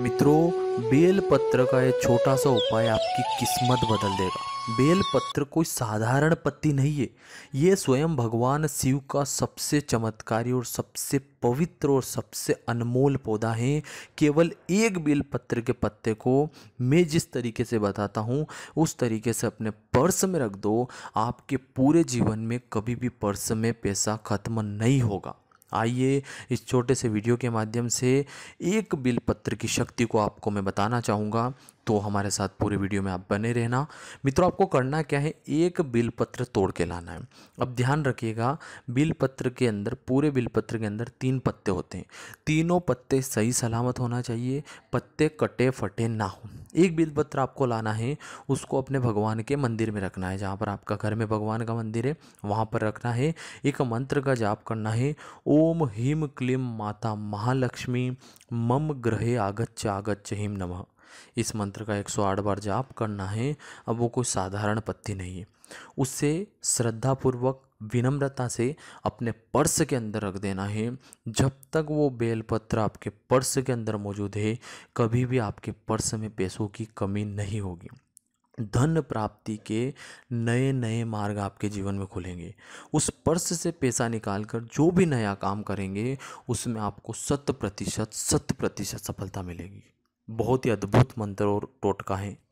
मित्रों बेल पत्र का ये छोटा सा उपाय आपकी किस्मत बदल देगा। बेल पत्र कोई साधारण पत्ती नहीं है। ये स्वयं भगवान शिव का सबसे चमत्कारी और सबसे पवित्र और सबसे अनमोल पौधा है। केवल एक बेल पत्र के पत्ते को मैं जिस तरीके से बताता हूँ, उस तरीके से अपने पर्स में रख दो, आपके पूरे जीवन में कभी भी पर्स में पैसा खत्म नहीं होगा। आइए इस छोटे से वीडियो के माध्यम से एक बिल पत्र की शक्ति को आपको मैं बताना चाहूँगा। तो हमारे साथ पूरे वीडियो में आप बने रहना। मित्रों, आपको करना क्या है? एक बिल पत्र तोड़ के लाना है। अब ध्यान रखिएगा, बिल पत्र के अंदर, पूरे बिल पत्र के अंदर तीन पत्ते होते हैं। तीनों पत्ते सही सलामत होना चाहिए, पत्ते कटे फटे ना हो। एक बिलपत्र आपको लाना है, उसको अपने भगवान के मंदिर में रखना है, जहाँ पर आपका घर में भगवान का मंदिर है, वहाँ पर रखना है। एक मंत्र का जाप करना है, ओम हीम क्लीम माता महालक्ष्मी, मम ग्रहे आगच्च आगच्च हिम नमः। इस मंत्र का 108 बार जाप करना है, अब वो कोई साधारण पत्ती नहीं है। उससे श्रद्धापूर्वक विनम्रता से अपने पर्स के अंदर रख देना है। जब तक वो बेलपत्र आपके पर्स के अंदर मौजूद है, कभी भी आपके पर्स में पैसों की कमी नहीं होगी। धन प्राप्ति के नए नए मार्ग आपके जीवन में खुलेंगे। उस पर्स से पैसा निकाल कर जो भी नया काम करेंगे, उसमें आपको शत प्रतिशत शत प्रतिशत सफलता मिलेगी। बहुत ही अद्भुत मंत्र और टोटका है।